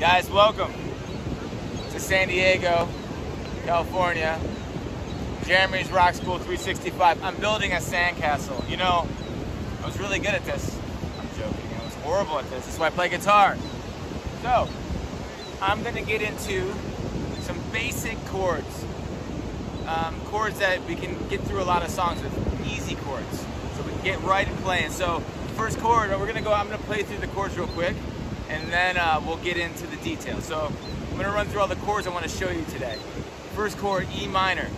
Guys, welcome to San Diego, California. Jeremy's Rock School 365. I'm building a sandcastle. You know, I was really good at this. I'm joking. I was horrible at this. That's why I play guitar. So, I'm gonna get into some basic chords. Um, chords that we can get through a lot of songs with. Easy chords. So we can get right and playing. So, first chord, we're gonna go, I'm gonna play through the chords real quick and then uh, we'll get into the details. So I'm gonna run through all the chords I wanna show you today. First chord, E minor.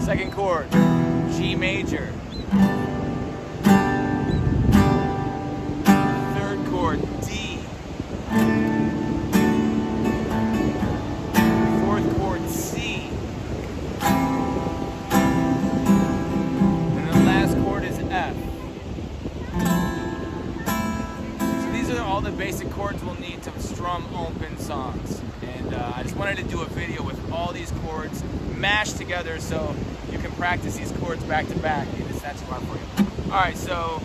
Second chord, G major. Basic chords we'll need to strum open songs. And uh, I just wanted to do a video with all these chords mashed together so you can practice these chords back to back in the snatch bar for you. All right, so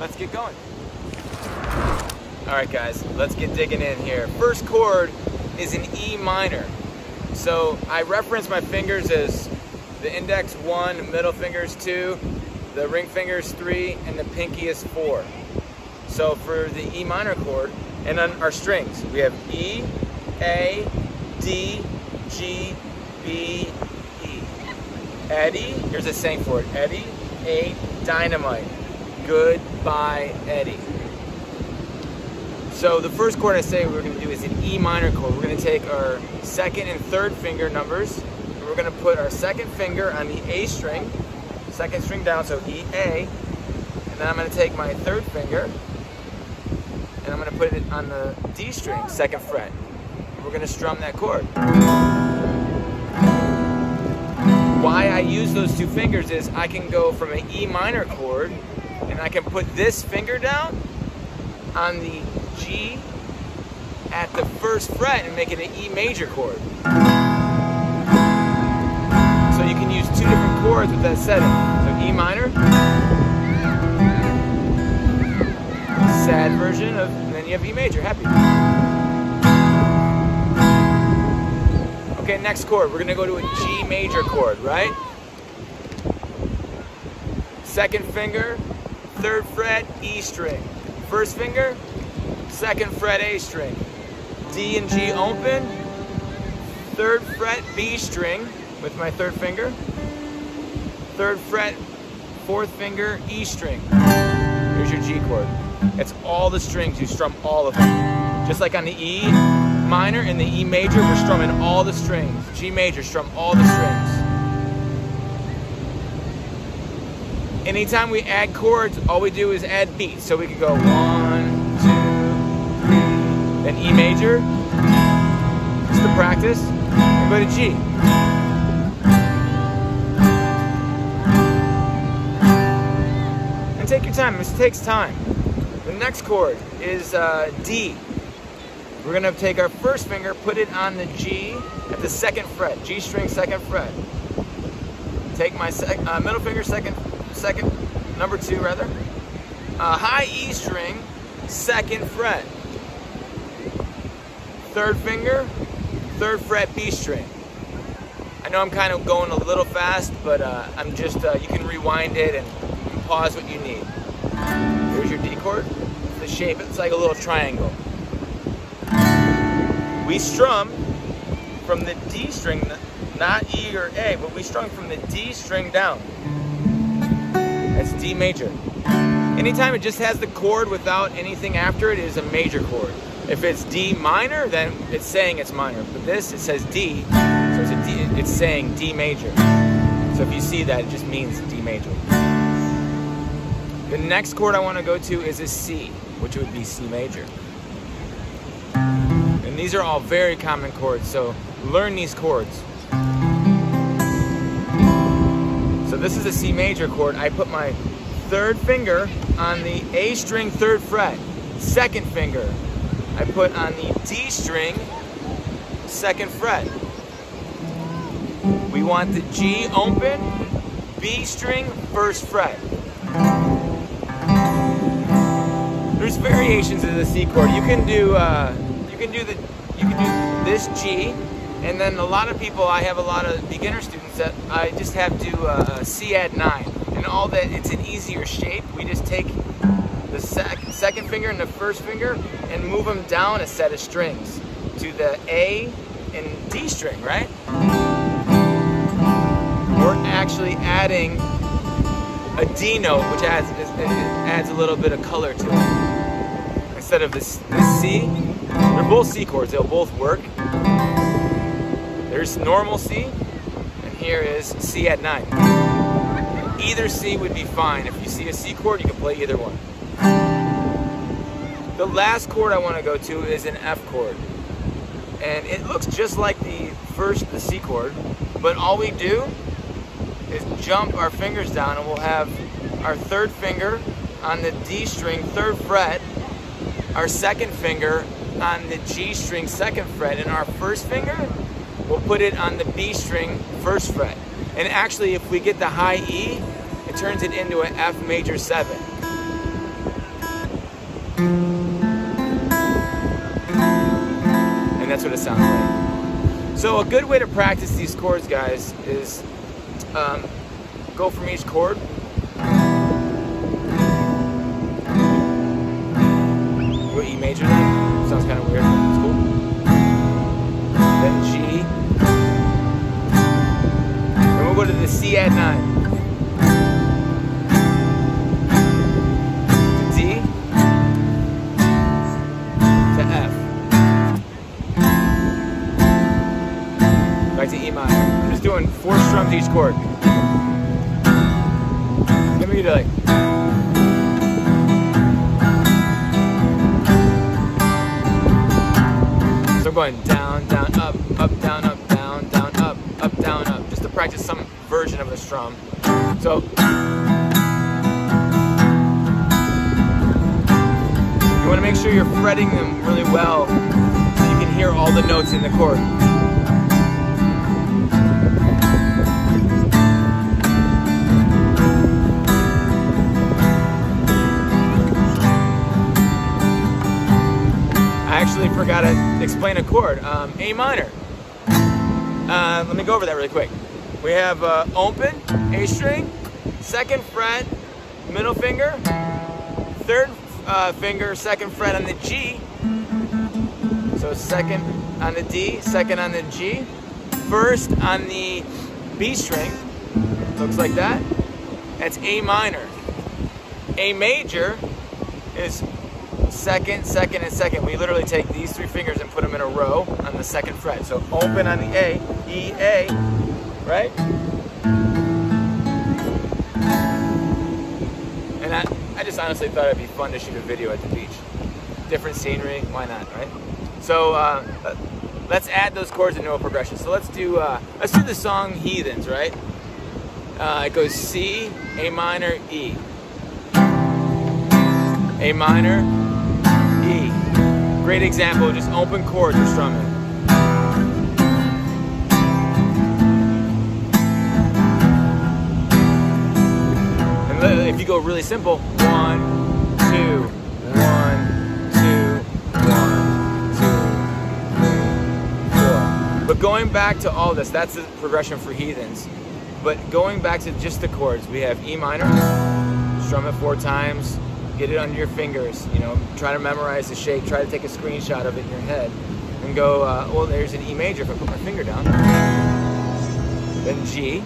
let's get going. All right, guys, let's get digging in here. First chord is an E minor. So I reference my fingers as the index one, middle fingers two, the ring fingers three, and the pinky is four. So for the E minor chord, and on our strings, we have E, A, D, G, B, E. Eddie, here's a saying for it. Eddie A, dynamite. Goodbye, Eddie. So the first chord I say we're going to do is an E minor chord. We're going to take our second and third finger numbers, and we're going to put our second finger on the A string, second string down, so E, A, and then I'm going to take my third finger, and I'm to put it on the D string, second fret. We're to strum that chord. Why I use those two fingers is I can go from an E minor chord and I can put this finger down on the G at the first fret and make it an E major chord. So you can use two different chords with that setting. So E minor, version of, and then you have E major, happy. Okay, next chord, we're gonna go to a G major chord, right? Second finger, third fret, E string. First finger, second fret, A string. D and G open, third fret, B string with my third finger. Third fret, fourth finger, E string. Here's your G chord. It's all the strings, you strum all of them. Just like on the E minor and the E major, we're strumming all the strings. G major, strum all the strings. Anytime we add chords, all we do is add beats. So we could go one, two, three, then E major, just to practice, and go to G. And take your time, this takes time. The next chord is uh, D. We're gonna take our first finger, put it on the G at the second fret, G string second fret. Take my uh, middle finger, second, second, number two rather. Uh, high E string, second fret. Third finger, third fret B string. I know I'm kind of going a little fast, but uh, I'm just, uh, you can rewind it and pause what you need. Your D chord. The shape, it's like a little triangle. We strum from the D string, not E or A, but we strum from the D string down. That's D major. Anytime it just has the chord without anything after it, is a major chord. If it's D minor, then it's saying it's minor. But this, it says D, so it's, it's saying D major. So if you see that, it just means D major. The next chord I want to go to is a C, which would be C major. And these are all very common chords, so learn these chords. So this is a C major chord. I put my third finger on the A string third fret. Second finger, I put on the D string second fret. We want the G open, B string first fret. There's variations of the C chord. You can do uh, you can do the you can do this G, and then a lot of people. I have a lot of beginner students that I just have do uh, C add nine, and all that. It's an easier shape. We just take the sec second finger and the first finger and move them down a set of strings to the A and D string, right? We're actually adding a D note, which adds adds a little bit of color to it. Instead of this, this C, they're both C chords. They'll both work. There's normal C, and here is C add nine. Either C would be fine. If you see a C chord, you can play either one. The last chord I want to go to is an F chord. And it looks just like the first, the C chord, but all we do is jump our fingers down and we'll have our third finger on the D string, third fret, our second finger on the G string, second fret, and our first finger, we'll put it on the B string, first fret. And actually, if we get the high E, it turns it into an F major 7. And that's what it sounds like. So a good way to practice these chords, guys, is um, go from each chord. Major. Sounds kind of weird. but It's cool. Then G. Then we'll go to the C add 9. To D. To F. Back to E minor. I'm just doing four strums each chord. Give me like. I'm going down, down, up, up, down, up, down, down, up, up, down, up, just to practice some version of the strum. So. You want to make sure you're fretting them really well so you can hear all the notes in the chord. Actually forgot to explain a chord. Um, A minor. Uh, let me go over that really quick. We have uh, open, A string, second fret, middle finger, third uh, finger, second fret on the G. So second on the D, second on the G, first on the B string. Looks like that. That's A minor. A major is second, second, and second. We literally take these three fingers and put them in a row on the second fret. So open on the A, E, A, right? And I, I just honestly thought it'd be fun to shoot a video at the beach. Different scenery, why not, right? So uh, let's add those chords into a progression. So let's do uh, let's do the song Heathens, right? Uh, it goes C, A minor, E. A minor. Great example, just open chords you're strumming. And if you go really simple, one, two, one, two, one, two, four. But going back to all this, that's the progression for heathens. But going back to just the chords, we have E minor, strum it four times, get it under your fingers, you know, try to memorize the shape, try to take a screenshot of it in your head, and go, uh, well, there's an E major if I put my finger down. Then G,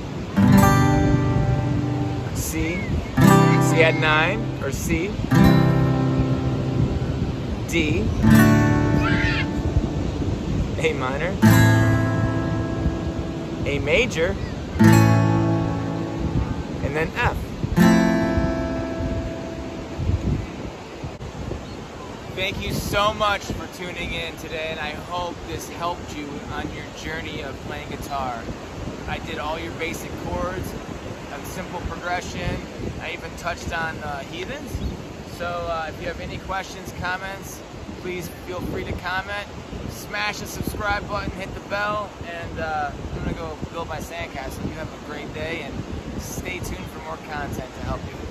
C, C add nine, or C, D, A minor, A major, and then F. Thank you so much for tuning in today, and I hope this helped you on your journey of playing guitar. I did all your basic chords, a simple progression. I even touched on uh, heathens. So uh, if you have any questions, comments, please feel free to comment. Smash the subscribe button, hit the bell, and uh, I'm gonna go build my sandcastle. You have a great day, and stay tuned for more content to help you.